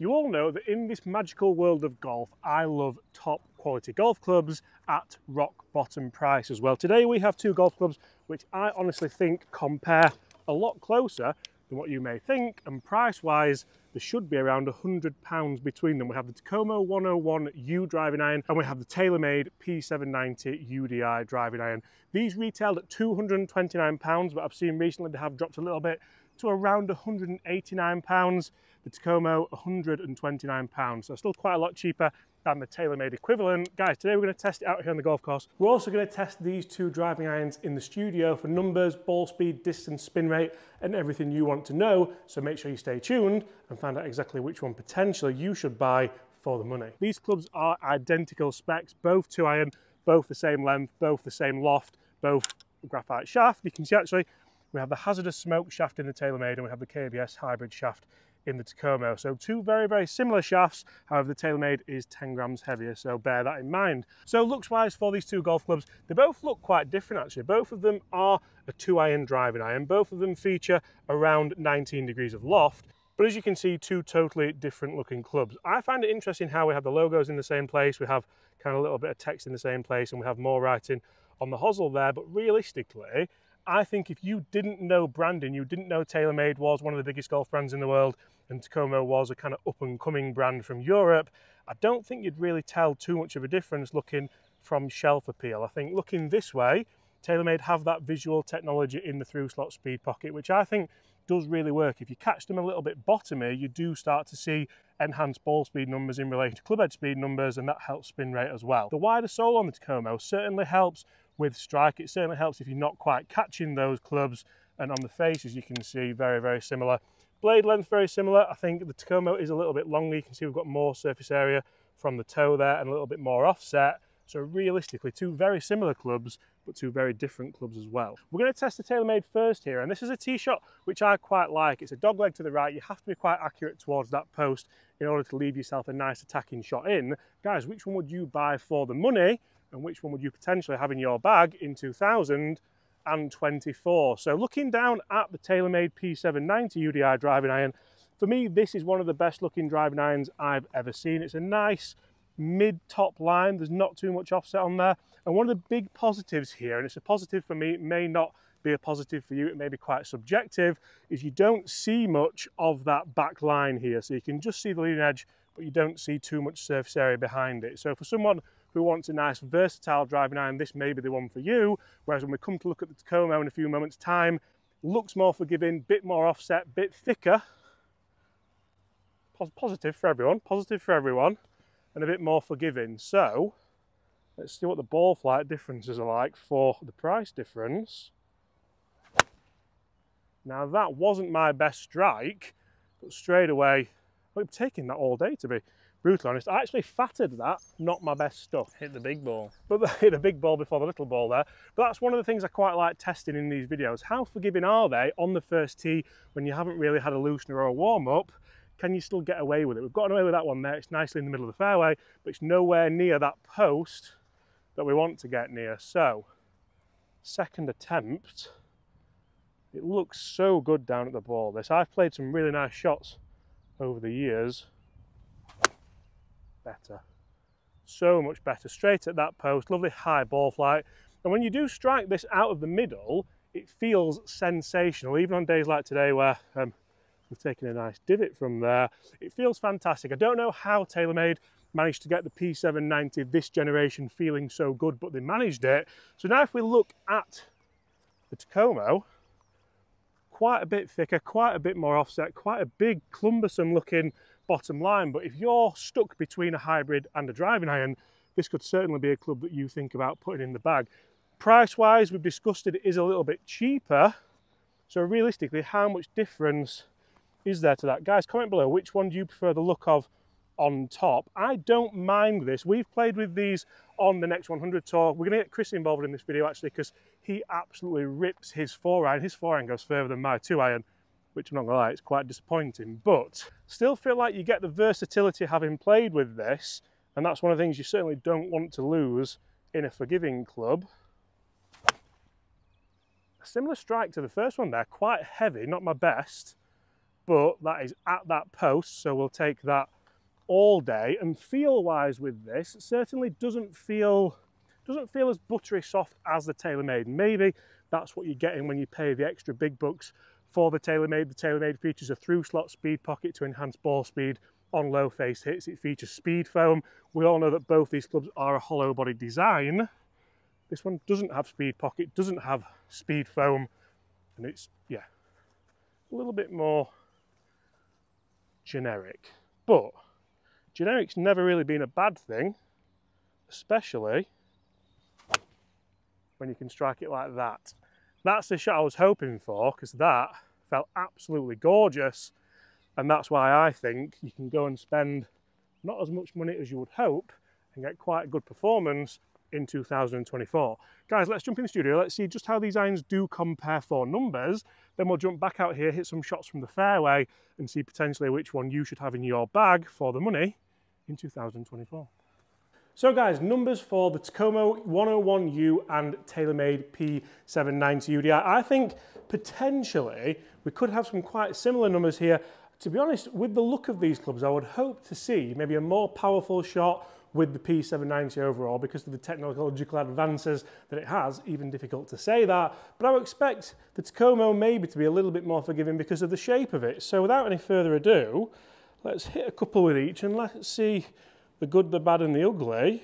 You all know that in this magical world of golf, I love top quality golf clubs at rock bottom price as Well, today we have two golf clubs which I honestly think compare a lot closer than what you may think, and price wise, there should be around £100 between them. We have the Takomo 101U driving iron and we have the TaylorMade P790 UDI driving iron. These retailed at £229, but I've seen recently they have dropped a little bit to around £189. The Takomo, £129. So still quite a lot cheaper than the TaylorMade equivalent. Guys, today we're going to test it out here on the golf course. We're also going to test these two driving irons in the studio for numbers, ball speed, distance, spin rate, and everything you want to know. So make sure you stay tuned and find out exactly which one potentially you should buy for the money. These clubs are identical specs, both two iron, both the same length, both the same loft, both graphite shaft. You can see actually we have the HZRDUS Smoke shaft in the TaylorMade and we have the KBS hybrid shaft in the Takomo. So two very, very similar shafts. However, the TaylorMade is 10 grams heavier, so bear that in mind. So looks wise for these two golf clubs, they both look quite different actually. Both of them are a two iron driving iron. Both of them feature around 19 degrees of loft. But as you can see, two totally different looking clubs. I find it interesting how we have the logos in the same place, we have kind of a little bit of text in the same place, and we have more writing on the hosel there. But realistically, I think if you didn't know branding, you didn't know TaylorMade was one of the biggest golf brands in the world and Takomo was a kind of up and coming brand from Europe, I don't think you'd really tell too much of a difference looking from shelf appeal. I think looking this way, TaylorMade have that visual technology in the through slot speed pocket, which I think does really work. If you catch them a little bit bottomy, you do start to see enhanced ball speed numbers in relation to club head speed numbers, and that helps spin rate as well. The wider sole on the Takomo certainly helps with strike. It certainly helps if you're not quite catching those clubs. And on the face, as you can see, very, very similar. Blade length, very similar. I think the Takomo is a little bit longer. You can see we've got more surface area from the toe there and a little bit more offset. So realistically, two very similar clubs, but two very different clubs as well. We're going to test the TaylorMade first here, and this is a tee shot which I quite like. It's a dog leg to the right. You have to be quite accurate towards that post in order to leave yourself a nice attacking shot in. Guys, which one would you buy for the money? And which one would you potentially have in your bag in 2024. So looking down at the TaylorMade P790 UDI driving iron, for me this is one of the best looking driving irons I've ever seen. It's a nice mid top line, there's not too much offset on there. And one of the big positives here, and it's a positive for me, it may not be a positive for you, it may be quite subjective, is you don't see much of that back line here. So you can just see the leading edge, but you don't see too much surface area behind it. So for someone who wants a nice versatile driving iron, this may be the one for you. Whereas when we come to look at the Takomo in a few moments time, looks more forgiving, bit more offset, bit thicker. Positive for everyone, positive for everyone, and a bit more forgiving. So let's see what the ball flight differences are like for the price difference. Now that wasn't my best strike, but straight away, I'm taking that all day to be brutally honest. I actually fatted that, not my best stuff. Hit the big ball. But hit the big ball before the little ball there. But that's one of the things I quite like testing in these videos. How forgiving are they on the first tee when you haven't really had a loosener or a warm-up? Can you still get away with it? We've gotten away with that one there. It's nicely in the middle of the fairway, but it's nowhere near that post that we want to get near. So, second attempt, it looks so good down at the ball. This I've played some really nice shots over the years better. So much better. Straight at that post, lovely high ball flight. And when you do strike this out of the middle, it feels sensational. Even on days like today where um, we've taken a nice divot from there, it feels fantastic. I don't know how TaylorMade managed to get the P790 this generation feeling so good, but they managed it. So now if we look at the Takomo, quite a bit thicker, quite a bit more offset, quite a big, cumbersome looking bottom line. But if you're stuck between a hybrid and a driving iron, this could certainly be a club that you think about putting in the bag. Price wise, we've discussed it, it is a little bit cheaper. So realistically, how much difference is there to that? Guys, comment below, which one do you prefer the look of on top? I don't mind this. We've played with these on the Next 100 tour. We're gonna get Chris involved in this video actually because he absolutely rips his four iron. His four iron goes further than my two iron which I'm not gonna lie, it's quite disappointing. But still feel like you get the versatility having played with this, and that's one of the things you certainly don't want to lose in a forgiving club. A similar strike to the first one there, quite heavy, not my best, but that is at that post, so we'll take that all day. And feel-wise with this, certainly doesn't feel doesn't feel as buttery soft as the TaylorMade. Maybe that's what you're getting when you pay the extra big bucks for the TaylorMade. The TaylorMade features a through slot speed pocket to enhance ball speed on low face hits. It features speed foam. We all know that both these clubs are a hollow body design. This one doesn't have speed pocket, doesn't have speed foam, and it's, yeah, a little bit more generic. But generic's never really been a bad thing, especially when you can strike it like that. That's the shot I was hoping for because that felt absolutely gorgeous. And that's why I think you can go and spend not as much money as you would hope and get quite a good performance in 2024. Guys, let's jump in the studio. Let's see just how these irons do compare for numbers. Then we'll jump back out here, hit some shots from the fairway and see potentially which one you should have in your bag for the money in 2024. So guys, numbers for the Takomo 101U and TaylorMade P790 UDI. I think potentially we could have some quite similar numbers here. To be honest, with the look of these clubs, I would hope to see maybe a more powerful shot with the P790 overall because of the technological advances that it has, even difficult to say that. But I would expect the Takomo maybe to be a little bit more forgiving because of the shape of it. So without any further ado, let's hit a couple with each and let's see the good, the bad and the ugly.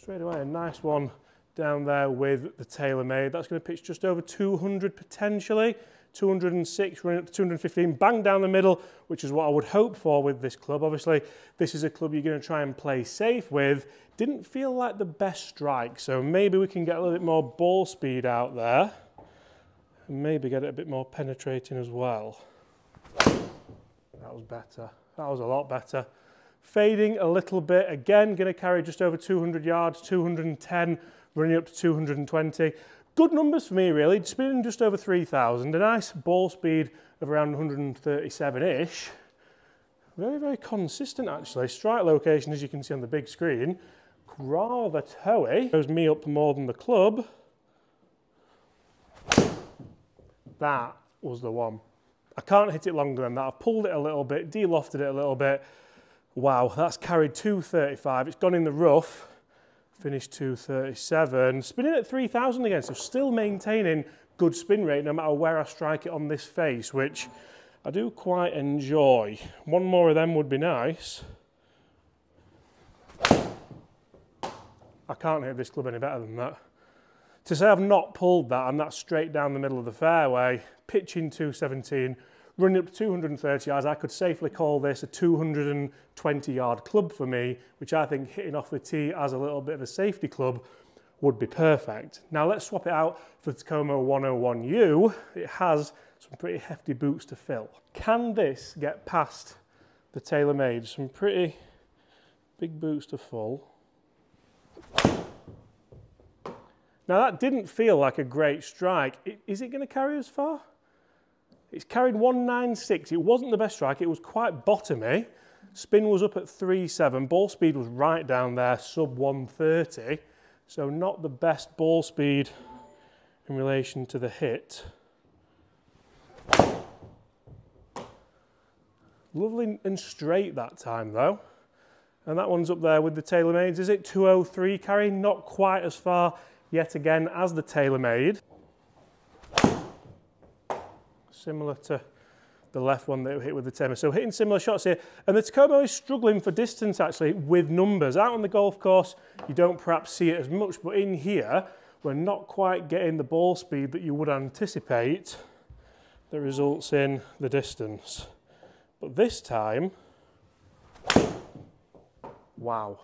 Straight away, a nice one down there with the TaylorMade. That's going to pitch just over 200 potentially. 206, running up to 215, bang down the middle, which is what I would hope for with this club. Obviously, this is a club you're going to try and play safe with. Didn't feel like the best strike, so maybe we can get a little bit more ball speed out there. And maybe get it a bit more penetrating as well. That was better. That was a lot better. Fading a little bit, again, going to carry just over 200 yards, 210, running up to 220. Good numbers for me, really. Spinning just over 3,000. A nice ball speed of around 137-ish. Very, very consistent, actually. Strike location, as you can see on the big screen, rather toey. Goes me up more than the club. That was the one. I can't hit it longer than that. I've pulled it a little bit, de-lofted it a little bit, Wow, that's carried 235. It's gone in the rough, finished 237. Spinning at 3,000 again, so still maintaining good spin rate no matter where I strike it on this face, which I do quite enjoy. One more of them would be nice. I can't hit this club any better than that. To say I've not pulled that and that's straight down the middle of the fairway, pitching 217, running up to 230 yards, I could safely call this a 220 yard club for me, which I think hitting off the tee as a little bit of a safety club would be perfect. Now let's swap it out for the Takomo 101U. It has some pretty hefty boots to fill. Can this get past the TaylorMade? Some pretty big boots to fill. Now that didn't feel like a great strike. Is it going to carry as far? It's carried 196. It wasn't the best strike. It was quite bottomy. Spin was up at 3.7. Ball speed was right down there, sub 130. So not the best ball speed in relation to the hit. Lovely and straight that time though. And that one's up there with the TaylorMades. Is it 203 carry? Not quite as far yet again as the TaylorMade similar to the left one that hit with the Tema. So hitting similar shots here. And the Takomo is struggling for distance actually with numbers. Out on the golf course, you don't perhaps see it as much, but in here, we're not quite getting the ball speed that you would anticipate that results in the distance. But this time, wow.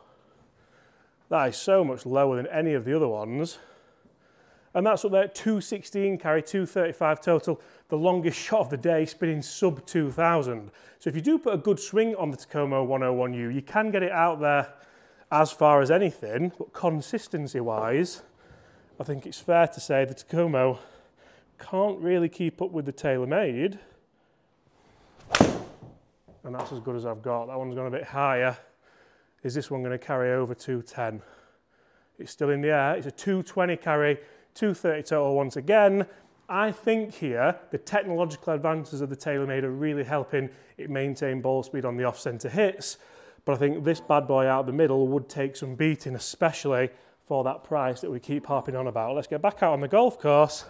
That is so much lower than any of the other ones and that's up there 216 carry 235 total the longest shot of the day spinning sub 2000 so if you do put a good swing on the Takomo 101U you can get it out there as far as anything but consistency wise I think it's fair to say the Takomo can't really keep up with the TaylorMade and that's as good as I've got. That one's gone a bit higher. Is this one going to carry over 210 it's still in the air. It's a 220 carry 230 total once again. I think here the technological advances of the TaylorMade are really helping it maintain ball speed on the off-centre hits, but I think this bad boy out the middle would take some beating, especially for that price that we keep harping on about. Let's get back out on the golf course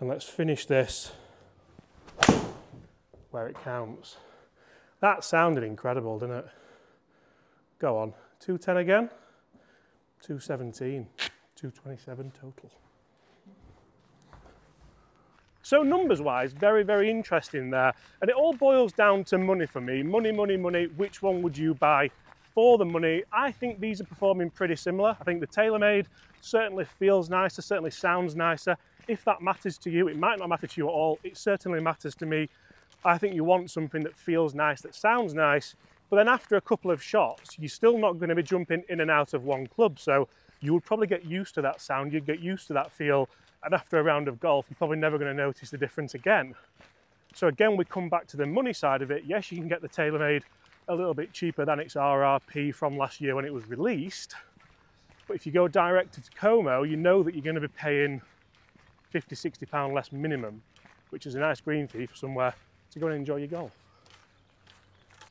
and let's finish this where it counts. That sounded incredible, didn't it? Go on, 210 again, 217, 227 total. So numbers wise, very, very interesting there. And it all boils down to money for me. Money, money, money. Which one would you buy for the money? I think these are performing pretty similar. I think the TaylorMade certainly feels nicer, certainly sounds nicer. If that matters to you, it might not matter to you at all. It certainly matters to me. I think you want something that feels nice, that sounds nice, but then after a couple of shots, you're still not going to be jumping in and out of one club. So you would probably get used to that sound, you'd get used to that feel, and after a round of golf, you're probably never going to notice the difference again. So again, we come back to the money side of it. Yes, you can get the TaylorMade a little bit cheaper than its RRP from last year when it was released. But if you go direct to Takomo, you know that you're going to be paying 50, 60 pound less minimum, which is a nice green fee for somewhere to go and enjoy your golf.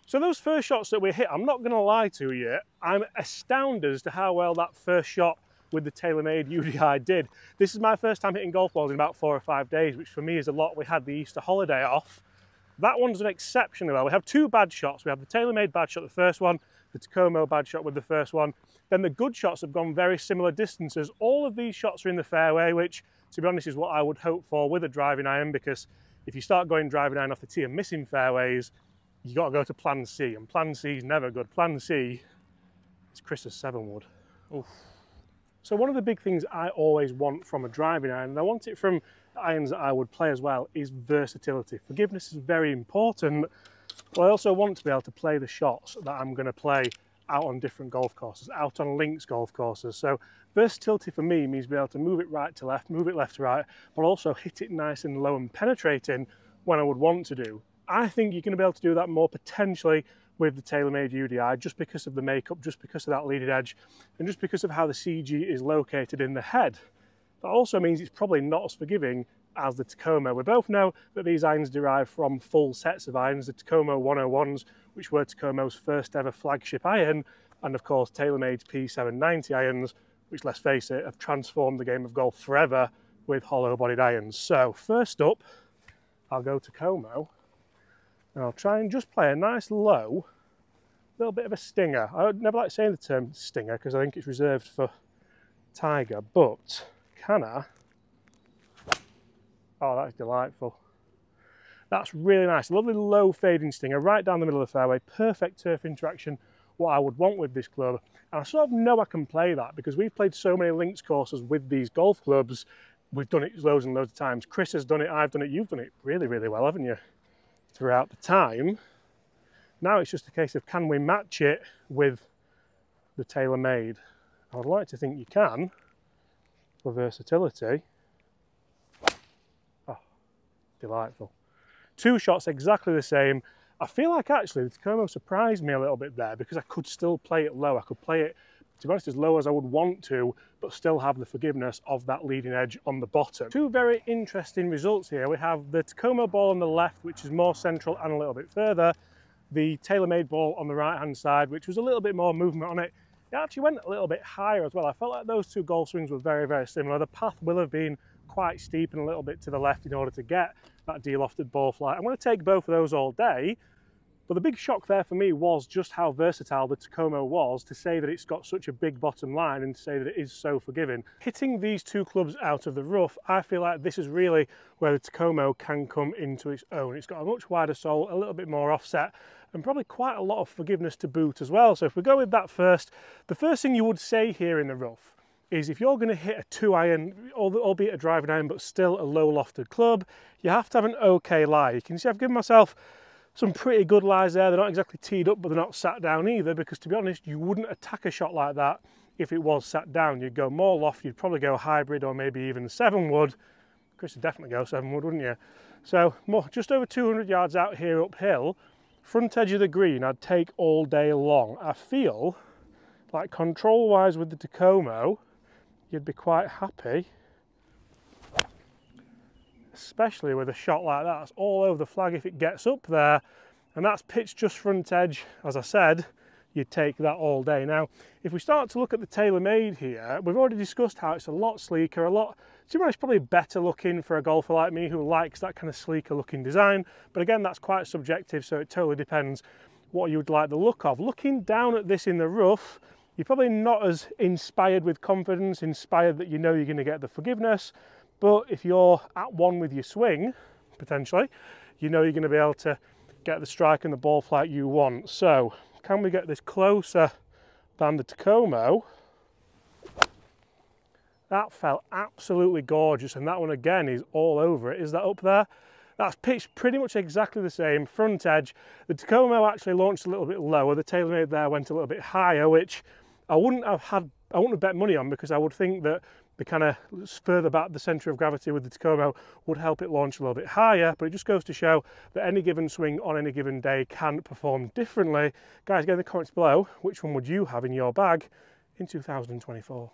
So those first shots that we hit, I'm not going to lie to you, I'm astounded as to how well that first shot with the TaylorMade UDI did. This is my first time hitting golf balls in about four or five days, which for me is a lot. We had the Easter holiday off. That one's an exceptionally well. We have two bad shots. We have the TaylorMade bad shot, the first one, the Takomo bad shot with the first one. Then the good shots have gone very similar distances. All of these shots are in the fairway, which to be honest is what I would hope for with a driving iron because if you start going driving iron off the tee and missing fairways, you got to go to plan C, and plan C is never good. Plan C is Chris's seven wood. Oof. So one of the big things I always want from a driving iron, and I want it from irons that I would play as well, is versatility. Forgiveness is very important, but I also want to be able to play the shots that I'm going to play out on different golf courses, out on links golf courses. So versatility for me means being able to move it right to left, move it left to right, but also hit it nice and low and penetrating when I would want to do. I think you're going to be able to do that more potentially with the TaylorMade UDI just because of the makeup, just because of that leading edge, and just because of how the CG is located in the head. That also means it's probably not as forgiving as the Takomo. We both know that these irons derive from full sets of irons, the Takomo 101s, which were Takomo's first ever flagship iron, and of course TaylorMade's P790 irons, which let's face it, have transformed the game of golf forever with hollow bodied irons. So first up, I'll go Takomo and I'll try and just play a nice low, little bit of a stinger. I would never like saying the term stinger because I think it's reserved for Tiger, but can I? Oh, that's delightful. That's really nice. Lovely low fading stinger right down the middle of the fairway. Perfect turf interaction, what I would want with this club. And I sort of know I can play that because we've played so many links courses with these golf clubs. We've done it loads and loads of times. Chris has done it, I've done it, you've done it really, really well, haven't you? Throughout the time. Now it's just a case of can we match it with the TaylorMade? I would like to think you can for versatility. Oh, delightful. Two shots exactly the same. I feel like actually the Takomo surprised me a little bit there because I could still play it low. I could play it, to be honest, as low as I would want to, but still have the forgiveness of that leading edge on the bottom. Two very interesting results here. We have the Takomo ball on the left, which is more central and a little bit further. The TaylorMade ball on the right-hand side, which was a little bit more movement on it. It actually went a little bit higher as well. I felt like those two golf swings were very, very similar. The path will have been quite steep and a little bit to the left in order to get that de-lofted ball flight. I'm going to take both of those all day, but the big shock there for me was just how versatile the Takomo was to say that it's got such a big bottom line and to say that it is so forgiving. Hitting these two clubs out of the rough, I feel like this is really where the Takomo can come into its own. It's got a much wider sole, a little bit more offset, and probably quite a lot of forgiveness to boot as well. So if we go with that first, the first thing you would say here in the rough is if you're going to hit a two iron, albeit a driving iron, but still a low lofted club, you have to have an okay lie. You can see I've given myself some pretty good lies there. They're not exactly teed up, but they're not sat down either, because to be honest, you wouldn't attack a shot like that if it was sat down. You'd go more loft, you'd probably go hybrid or maybe even seven wood. Chris would definitely go seven wood, wouldn't you? So more, just over 200 yards out here uphill, front edge of the green, I'd take all day long. I feel like control-wise with the Takomo, you'd be quite happy especially with a shot like that. It's all over the flag if it gets up there. And that's pitched just front edge, as I said, you'd take that all day. Now, if we start to look at the TaylorMade here, we've already discussed how it's a lot sleeker, a lot, to be honest, probably better looking for a golfer like me who likes that kind of sleeker looking design. But again, that's quite subjective, so it totally depends what you would like the look of. Looking down at this in the rough, you're probably not as inspired with confidence, inspired that you know you're going to get the forgiveness. But if you're at one with your swing, potentially, you know you're going to be able to get the strike and the ball flight you want. So, can we get this closer than the Takomo? That felt absolutely gorgeous, and that one again is all over it. Is that up there? That's pitched pretty much exactly the same, front edge. The Takomo actually launched a little bit lower. The TaylorMade there went a little bit higher, which I wouldn't have had, I wouldn't have bet money on because I would think that the kind of further back the centre of gravity with the Takomo would help it launch a little bit higher, but it just goes to show that any given swing on any given day can perform differently. Guys, get in the comments below, which one would you have in your bag in 2024?